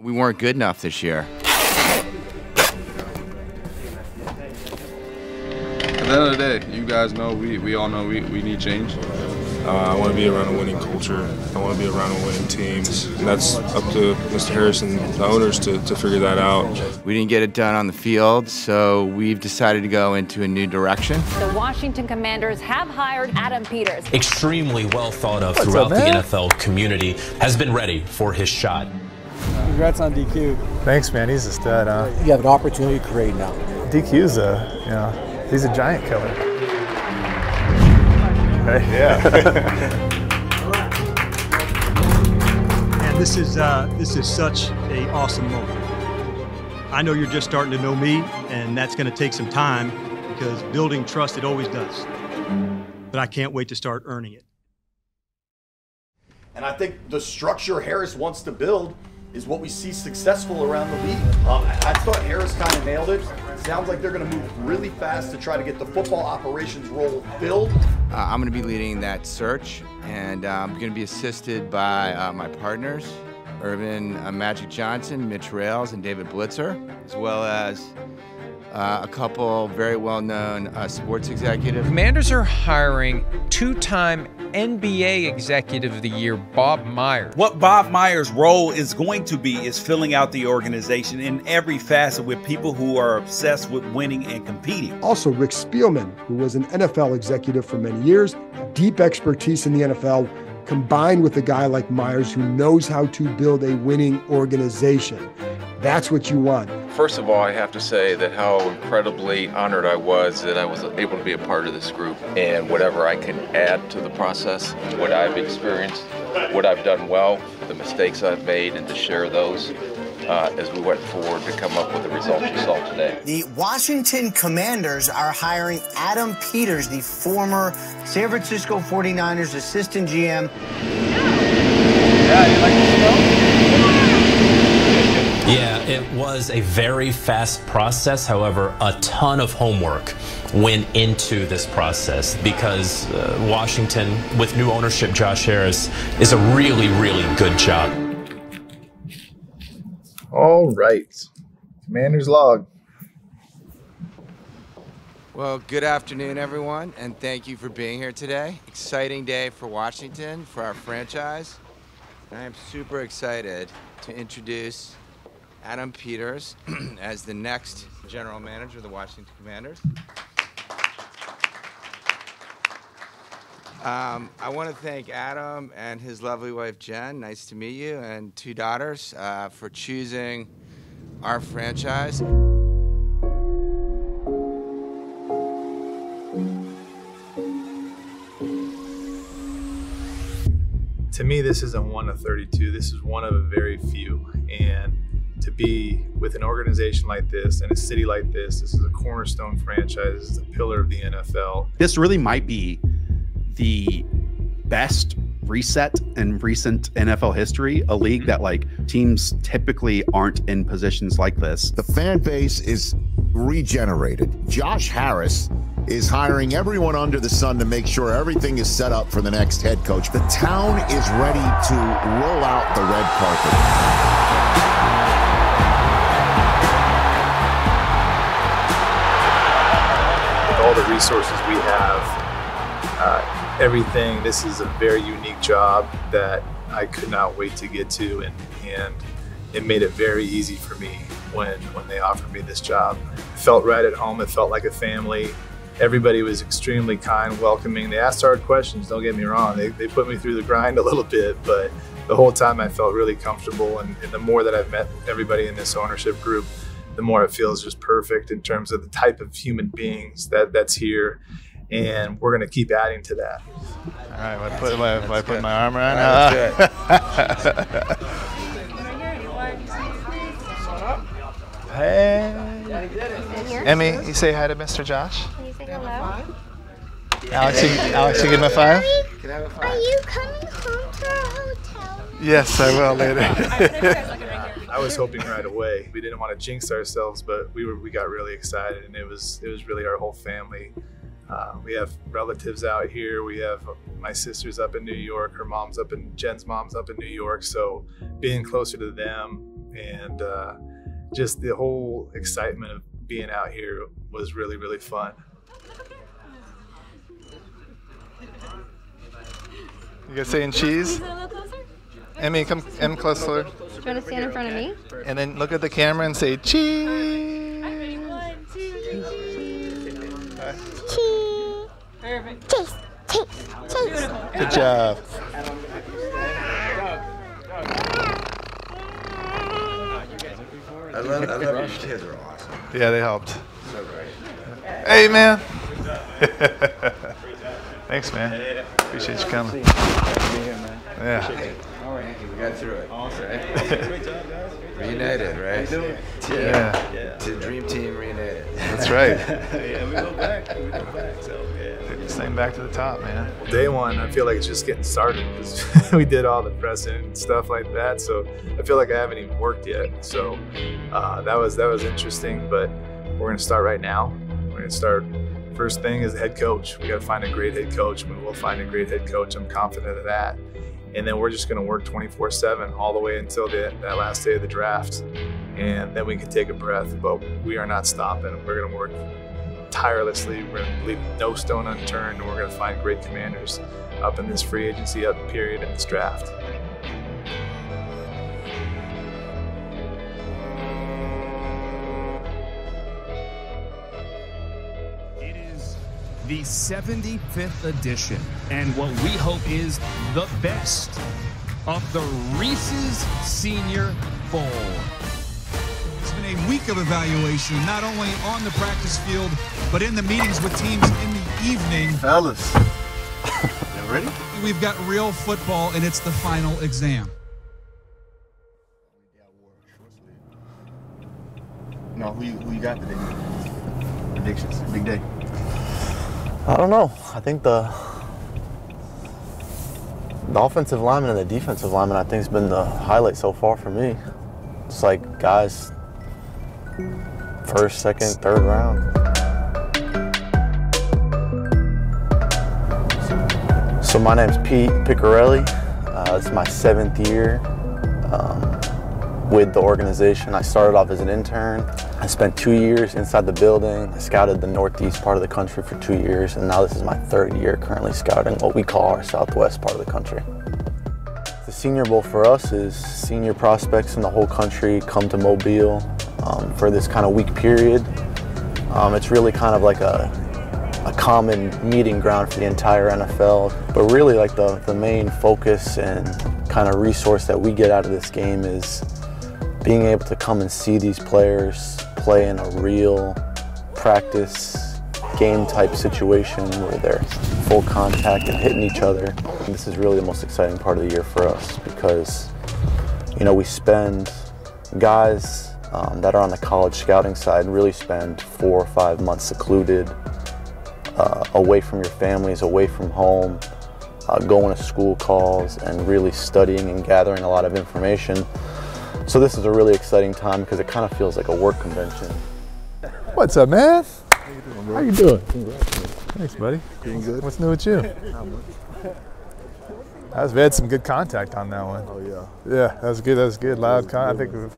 We weren't good enough this year. At the end of the day, you guys know, we, we all know we, we need change. Uh, I want to be around a winning culture. I want to be around a winning teams. And that's up to Mr. Harris and the owners to, to figure that out. We didn't get it done on the field, so we've decided to go into a new direction. The Washington Commanders have hired Adam Peters. Extremely well thought of What's throughout up, the NFL community, has been ready for his shot. Congrats on DQ. Thanks, man. He's a stud, huh? You have an opportunity to create now. DQ's a, you know, he's a giant killer. Yeah. and this is uh, this is such a awesome moment. I know you're just starting to know me, and that's going to take some time because building trust it always does. But I can't wait to start earning it. And I think the structure Harris wants to build is what we see successful around the league. Um, I thought Harris kind of nailed it. Sounds like they're going to move really fast to try to get the football operations role filled. Uh, I'm going to be leading that search, and uh, I'm going to be assisted by uh, my partners, Earvin uh, Magic Johnson, Mitch Rales, and David Blitzer, as well as uh, a couple very well-known uh, sports executives. Commanders are hiring two-time NBA Executive of the Year, Bob Myers. What Bob Myers' role is going to be is filling out the organization in every facet with people who are obsessed with winning and competing. Also, Rick Spielman, who was an NFL executive for many years, deep expertise in the NFL, combined with a guy like Myers who knows how to build a winning organization. That's what you want. First of all, I have to say that how incredibly honored I was that I was able to be a part of this group and whatever I can add to the process, what I've experienced, what I've done well, the mistakes I've made, and to share those uh, as we went forward to come up with the results you saw today. The Washington Commanders are hiring Adam Peters, the former San Francisco 49ers assistant GM. Yeah, you like the snow? Yeah, it was a very fast process. However, a ton of homework went into this process because uh, Washington, with new ownership, Josh Harris, is a really, really good job. All right. Commander's log. Well, good afternoon, everyone, and thank you for being here today. Exciting day for Washington, for our franchise. I am super excited to introduce Adam Peters as the next general manager of the Washington Commanders. Um, I want to thank Adam and his lovely wife Jen, nice to meet you, and two daughters uh, for choosing our franchise. To me, this isn't one of 32. This is one of a very few. And to be with an organization like this and a city like this. This is a cornerstone franchise. This is a pillar of the NFL. This really might be the best reset in recent NFL history, a league that like teams typically aren't in positions like this. The fan base is regenerated. Josh Harris is hiring everyone under the sun to make sure everything is set up for the next head coach. The town is ready to roll out the red carpet. With all the resources we have, uh, everything. This is a very unique job that I could not wait to get to, and and it made it very easy for me when when they offered me this job. It felt right at home. It felt like a family. Everybody was extremely kind, welcoming. They asked hard questions. Don't get me wrong. They, they put me through the grind a little bit, but the whole time I felt really comfortable. And, and the more that I've met everybody in this ownership group, the more it feels just perfect in terms of the type of human beings that that's here and we're going to keep adding to that. All right, I put my, I put my arm around. hey, Emmy, you say hi to Mr. Josh. Can you say hello? Alex, you, Alex, you give him a five. Are you coming home to our hotel? Yes, I will later. I was hoping right away. We didn't want to jinx ourselves, but we were we got really excited, and it was it was really our whole family. Uh, we have relatives out here. We have my sister's up in New York. Her mom's up in Jen's mom's up in New York. So being closer to them and uh, just the whole excitement of being out here was really really fun. You guys saying cheese? Emmy, come Em closer. Do you want to stand in front of me? And then look at the camera and say cheese. Perfect. Chase, chase, chase. Good job. I love, I love your kids are awesome. Yeah, they helped. So great. Hey, man. Thanks, man. Appreciate you coming. Yeah. All right. We got through it. Right? Reunited, right? Yeah. yeah. To Dream Team reunited. That's right. yeah, we go back. We go back. So yeah. This thing back to the top, man. Day one, I feel like it's just getting started because we did all the pressing and stuff like that. So I feel like I haven't even worked yet. So uh, that was that was interesting. But we're gonna start right now. We're gonna start. First thing is the head coach. We got to find a great head coach. We will find a great head coach. I'm confident of that. And then we're just going to work 24/7 all the way until the, that last day of the draft, and then we can take a breath. But we are not stopping. We're going to work tirelessly. We're going to leave no stone unturned, and we're going to find great commanders up in this free agency up period in this draft. It is the 75th edition, and what we hope is the best of the Reese's Senior Bowl. It's been a week of evaluation, not only on the practice field, but in the meetings with teams in the evening. Fellas, you ready? We've got real football, and it's the final exam. No, who you, who you got today? Predictions, big day. I don't know. I think the the offensive lineman and the defensive lineman I think has been the highlight so far for me. It's like guys first, second, third round. So my name's Pete Piccarelli. Uh, it's my seventh year um, with the organization. I started off as an intern. I spent two years inside the building. I scouted the northeast part of the country for two years, and now this is my third year currently scouting what we call our southwest part of the country. The Senior Bowl for us is senior prospects in the whole country come to Mobile um, for this kind of week period. Um, it's really kind of like a, a common meeting ground for the entire NFL, but really like the, the main focus and kind of resource that we get out of this game is being able to come and see these players play in a real practice game type situation where they're full contact and hitting each other. This is really the most exciting part of the year for us because, you know, we spend guys um, that are on the college scouting side really spend four or five months secluded, uh, away from your families, away from home, uh, going to school calls and really studying and gathering a lot of information. So this is a really exciting time because it kind of feels like a work convention. What's up, man? How you doing, bro? How you doing? Thanks, buddy. Doing good. What's new with you? I was, we had some good contact on that one. Oh yeah. Yeah, that was good. That was good. Loud con. I think.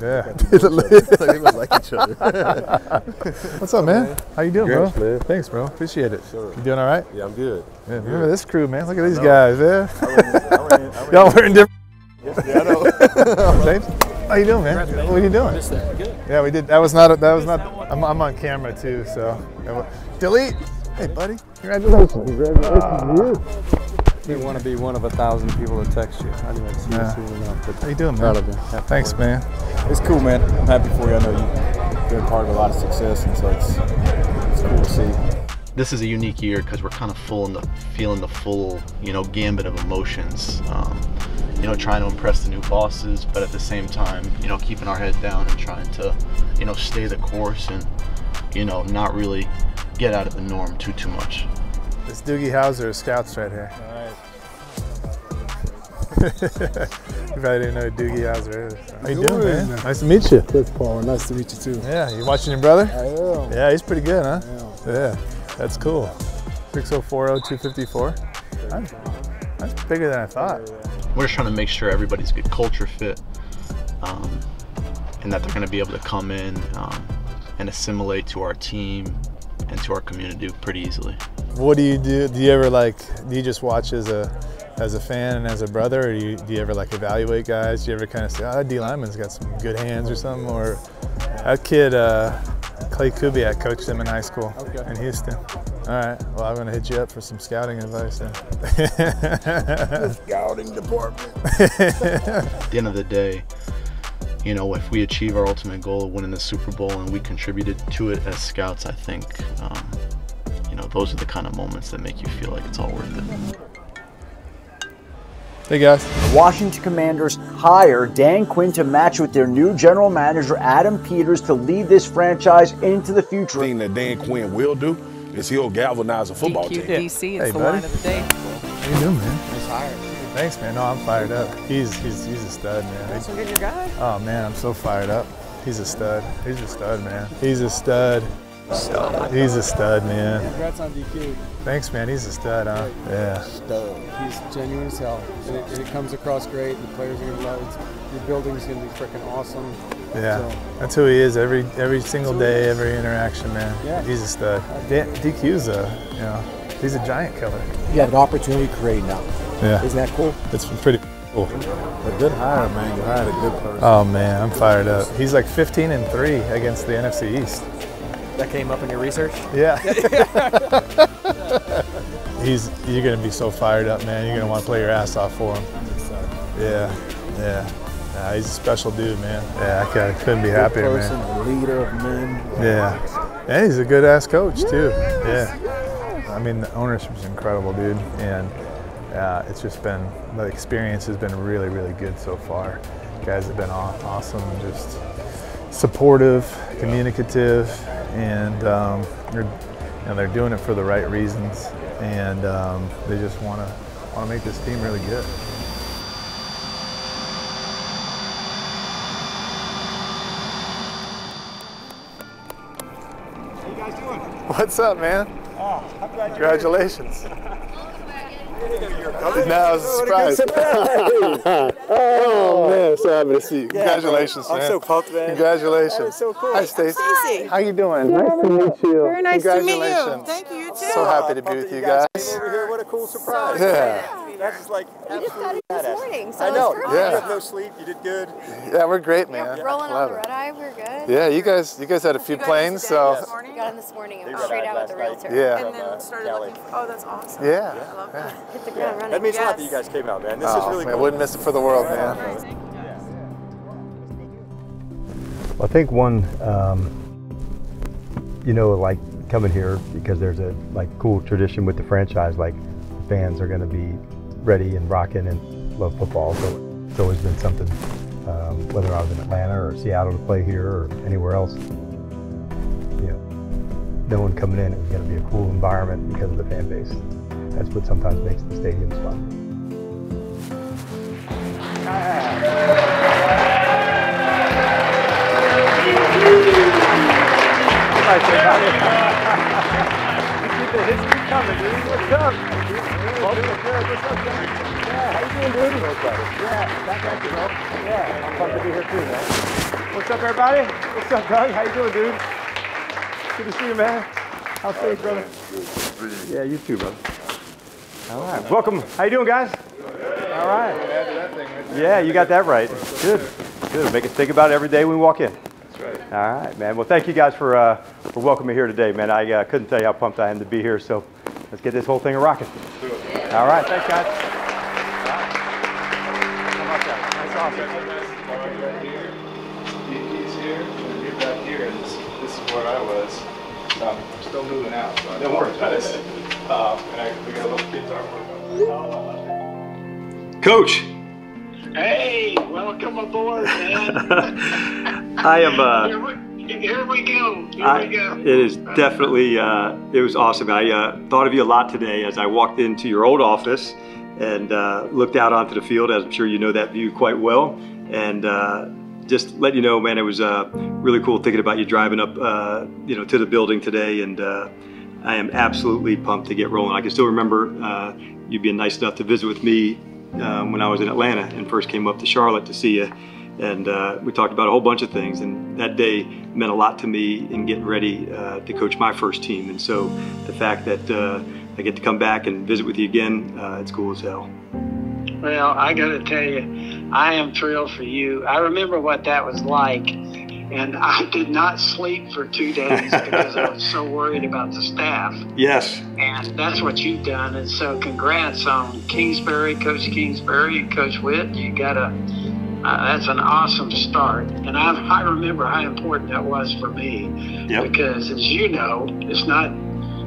We- Yeah. They must like each other. What's up, man? How you doing, Great, bro? Thanks, bro. Appreciate it. Sure. You doing all right? Yeah, I'm good. Yeah, I'm remember good. this crew, man. Look at these guys, man. I ran- I ran- I ran Y'all wearing different. Yeah, I know. James, how you doing, man? What are you doing? Good. Yeah, we did. That was not. That was not. I'm, I'm on camera too, so. Delete. Hey, buddy. Congratulations. Congratulations ah. You want to be one of a thousand people to text you. I didn't see Yeah. you soon enough. But How you doing, man? Proud of you. Yeah, thanks, man. It's cool, man. I'm happy for you. I know you've been part of a lot of success, and so it's it's cool to see. This is a unique year because we're kind of full in the feeling the full, you know, gambit of emotions. Um, you know, trying to impress the new bosses, but at the same time, you know, keeping our head down and trying to, you know, stay the course and, you know, not really get out of the norm too too much. This Doogie Howser is scouts right here. you probably didn't know who Doogie Howser is. How you doing, man? Nice to meet you. Good, Paul. Nice to meet you too. Yeah, you watching your brother? I am. Yeah, he's pretty good, huh? Yeah, that's cool. 6040 254. That's, that's bigger than I thought. We're just trying to make sure everybody's a good culture fit. um, and that they're going to be able to come in um, and assimilate to our team and to our community pretty easily. What do you do? Do you ever like? Do you just watch as a as a fan and as a brother, do you, do you ever like evaluate guys? Do you ever kind of say, "Oh, D lineman's got some good hands" or something? Or that kid, uh, Clay Kubiak, coached him in high school in Houston. All right. Well, I'm gonna hit you up for some scouting advice then. scouting department. At the end of the day, you know, if we achieve our ultimate goal of winning the Super Bowl and we contributed to it as scouts, I think, um, you know, those are the kind of moments that make you feel like it's all worth it. Hey guys. Washington Commanders hire Dan Quinn to match with their new general manager Adam Peters to lead this franchise into the future. The thing that Dan Quinn will do is he'll galvanize a football team. dc is Hey, buddy. How you doing, man? He's hired. Thanks, man. No, I'm fired up. He's he's he's a stud, man. That's a good guy. Oh man, I'm so fired up. He's a stud. He's a stud, man. He's a stud. He's a stud, man. Congrats on DQ. Thanks, man. He's a stud, huh? Yeah. Stud. He's genuine as hell, and it, and it comes across great. The players are gonna love it. Your building's gonna be freaking awesome. Yeah, So, that's who he is. Every every single day, every interaction, man. Yeah. He's a stud. Dan, DQ's a, you know, he's a giant killer. you have an opportunity to create now. Yeah. Isn't that cool? It's pretty cool. A good hire, man. You hired a good person. Oh man, I'm fired up. He's like 15 and three against the NFC East. That came up in your research. Yeah. He's you're gonna be so fired up, man. You're gonna want to play your ass off for him. Yeah, yeah. Nah, he's a special dude, man. Yeah, I cou- couldn't be happier, person, man. a leader of men. Yeah, and he's a good ass coach too. Yeah. I mean, the ownership's incredible, dude, and uh, it's just been the experience has been really, really good so far. Guys have been aw- awesome, just supportive, communicative, and um, they're, you know, they're doing it for the right reasons, and um, they just want to want to make this team really good. What's up, man? Congratulations. Now it's a surprise. Oh, oh man, so happy to see you. Congratulations, I'm man. so pumped, man. Congratulations. That is so cool. Hi, Stacy. Stacy. How you doing? Nice to meet you. Very nice to meet you. Congratulations. Thank you, you too. So happy to be with you guys. over here. What a cool surprise. Yeah. That's just like We just got it this morning, so I know. it's You have no sleep. You did good. Yeah, we're great, man. Rolling Love on the red eye, we're good. Yeah, you guys, you guys had a few planes, so We got in this morning and straight out with the last realtor. Yeah. And then started looking. Oh, that's awesome. yeah. i love that Hit the ground running. That means a lot that you guys came out, man. This oh, is really man, cool. wouldn't miss it for the world, man. Well, I think one, um, you know, like coming here because there's a like cool tradition with the franchise. Like the fans are going to be ready and rocking and love football. So it's always been something. Um, whether I was in Atlanta or Seattle to play here or anywhere else, you know, no one coming in, it was going to be a cool environment because of the fan base. That's what sometimes makes the stadiums fun. Keep the history coming, dude. What's up? What's up, Yeah, how you doing, dude? Yeah, back at you, bro. Yeah, I'm pumped to be here too, man. What's up, everybody? What's up, Doug? How you doing, dude? Good to see you, man. How's things, brother? Good. Yeah, you too, brother. All right. Welcome. How you doing, guys? All right. Yeah, you got that right. Good. Good. Make us think about it every day when we walk in. That's right. All right, man. Well, thank you guys for uh, for welcoming me here today, man. I uh, couldn't tell you how pumped I am to be here. So let's get this whole thing rocking. All right. Thanks, guys. That's awesome. He's here, and you're back here. This, this is where I was. Um, I'm still moving out, so I don't worry about it. Um, and I, we got a little kids artwork. Coach, Hey, welcome aboard, man. I am. Uh, here, we, go. Here I, we go. it is definitely. Uh, it was awesome. I uh, thought of you a lot today as I walked into your old office and uh, looked out onto the field. As I'm sure you know that view quite well, and uh, just let you know, man, it was uh, really cool thinking about you driving up, uh, you know, to the building today, and uh, I am absolutely pumped to get rolling. I can still remember uh, you being nice enough to visit with me um, when I was in Atlanta and first came up to Charlotte to see you. And uh, we talked about a whole bunch of things. And that day meant a lot to me in getting ready uh, to coach my first team. And so the fact that uh, I get to come back and visit with you again, uh, it's cool as hell. Well, I got to tell you, I am thrilled for you. I remember what that was like, and I did not sleep for two days because I was so worried about the staff. Yes. And that's what you've done. And so, congrats on Kingsbury, Coach Kingsbury, Coach Whitt. You got a uh, that's an awesome start, and I, I remember how important that was for me Yep. because, as you know, it's not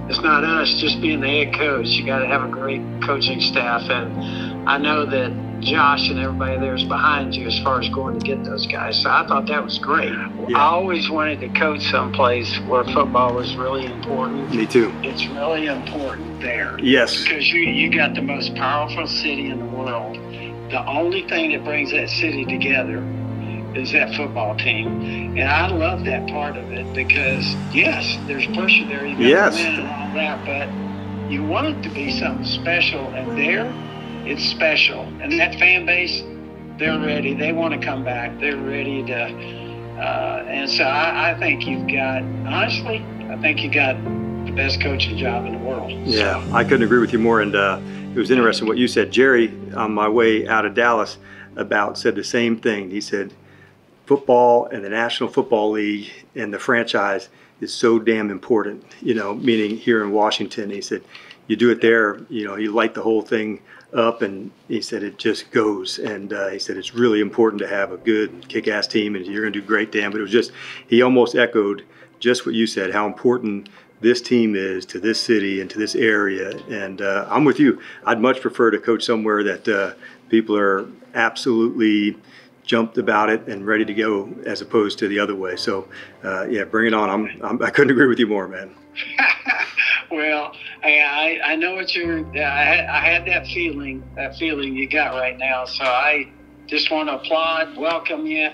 it's not us just being the head coach. You got to have a great coaching staff, and I know that Josh and everybody there is behind you as far as going to get those guys. So I thought that was great. I always wanted to coach someplace where football was really important. Me too. It's really important there. Yes. Because you you got the most powerful city in the world. The only thing that brings that city together is that football team. And I love that part of it because yes, there's pressure there. You Yes. win and all that, but you want it to be something special and there it's special. And that fan base, they're ready. They want to come back. They're ready to uh, and so I, I think you've got honestly, I think you've got the best coaching job in the world. Yeah, I couldn't agree with you more. And uh, it was interesting what you said. Jerry, on my way out of Dallas, about said the same thing. He said, football and the National Football League and the franchise is so damn important, you know, meaning here in Washington. He said, you do it there, you know, you light the whole thing up, and he said it just goes. And uh, he said it's really important to have a good kick-ass team, and you're going to do great, Dan. But it was just he almost echoed just what you said, how important this team is to this city and to this area. And uh, I'm with you. I'd much prefer to coach somewhere that uh, people are absolutely jumped about it and ready to go, as opposed to the other way. So, uh, yeah, bring it on. I'm, I'm I couldn't agree with you more, man. Well, I, I know what you're. I had, I had that feeling, that feeling you got right now. So I just want to applaud, welcome you,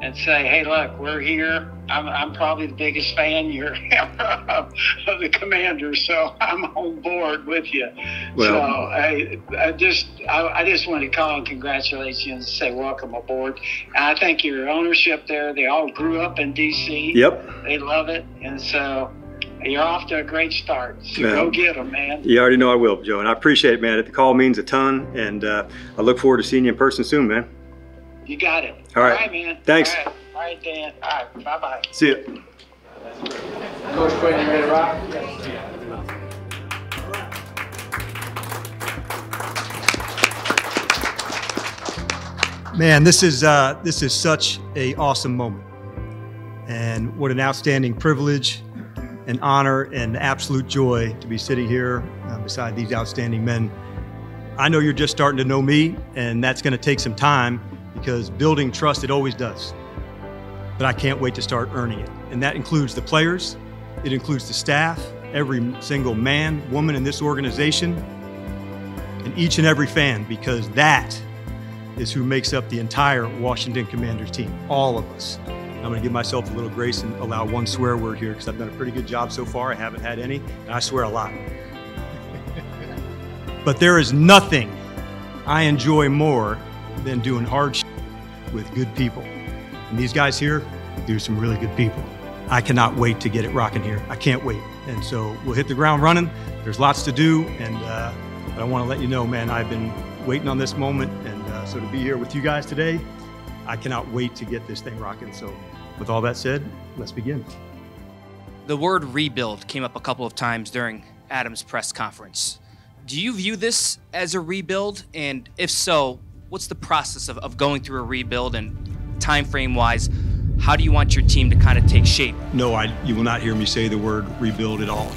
and say, hey, look, we're here. I'm, I'm probably the biggest fan you're of, of the commander, so I'm on board with you. Well- so I, I just I, I just want to call and congratulate you and say welcome aboard. And I think your ownership there, they all grew up in D.C. Yep. They love it, and so you're off to a great start. So Yeah. go get them, man. You already know I will, Joe, and I appreciate it, man. The call means a ton, and uh, I look forward to seeing you in person soon, man. You got it. All right. All right, man. Thanks. All right, All right Dan. All right. Bye bye. See ya. Coach Quinn, you ready to rock? Man, this is uh, this is such a awesome moment, and what an outstanding privilege, and honor, and absolute joy to be sitting here uh, beside these outstanding men. I know you're just starting to know me, and that's going to take some time because building trust it always does. But I can't wait to start earning it, and that includes the players, it includes the staff, every single man, woman in this organization, and each and every fan, because that is who makes up the entire Washington Commanders team, all of us. I'm going to give myself a little grace and allow one swear word here because I've done a pretty good job so far. I haven't had any, and I swear a lot. but there is nothing I enjoy more than doing hard shit with good people. And these guys here, they're some really good people. I cannot wait to get it rocking here. I can't wait. And so we'll hit the ground running. There's lots to do, and uh, I want to let you know, man, I've been waiting on this moment, and uh, so to be here with you guys today, I cannot wait to get this thing rocking. So, with all that said, let's begin. The word rebuild came up a couple of times during Adam's press conference. Do you view this as a rebuild? And if so, what's the process of, of going through a rebuild and time frame wise? How do you want your team to kind of take shape? No, I, you will not hear me say the word rebuild at all.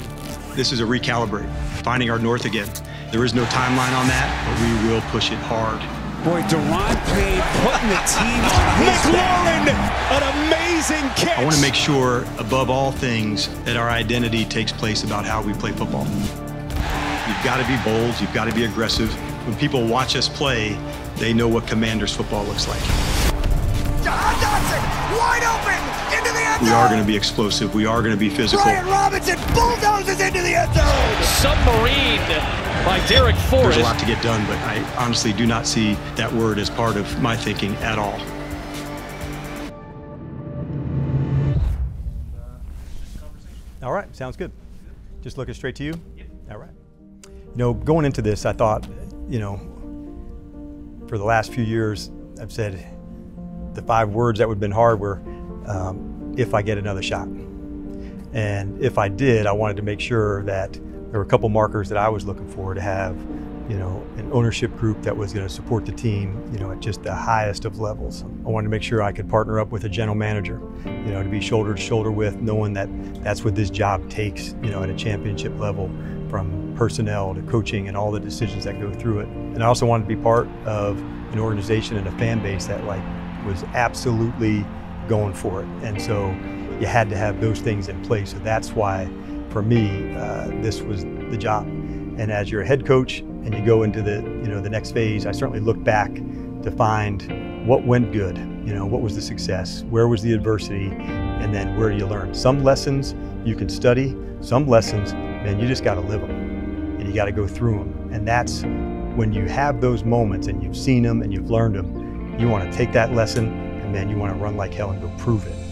This is a recalibrate, finding our north again. There is no timeline on that, but we will push it hard. Boy, Daron Payne putting the team on his McLaurin, an amazing catch. I want to make sure, above all things, that our identity takes place about how we play football. You've got to be bold, you've got to be aggressive. When people watch us play, they know what Commanders football looks like. John wide open, into the end zone. We are going to be explosive. We are going to be physical. Brian Robinson bulldozes into the end zone. Submarine by Darrick Forrest. There's a lot to get done, but I honestly do not see that word as part of my thinking at all. All right, sounds good. Just looking straight to you? Yep. All right. You know, going into this, I thought you know, for the last few years, I've said the five words that would have been hard were um, if I get another shot. And if I did, I wanted to make sure that there were a couple markers that I was looking for to have, you know, an ownership group that was going to support the team, you know, at just the highest of levels. I wanted to make sure I could partner up with a general manager, you know, to be shoulder to shoulder with, knowing that that's what this job takes, you know, at a championship level, from personnel to coaching and all the decisions that go through it. And I also wanted to be part of an organization and a fan base that like was absolutely going for it. And so you had to have those things in place. So that's why, for me, uh, this was the job. And as you're a head coach and you go into the you know the next phase, I certainly look back to find what went good. You know, what was the success? Where was the adversity? And then where do you learn? Some lessons you can study. Some lessons, man, you just got to live them, and you got to go through them. And that's when you have those moments and you've seen them and you've learned them. You want to take that lesson and man, you want to run like hell and go prove it.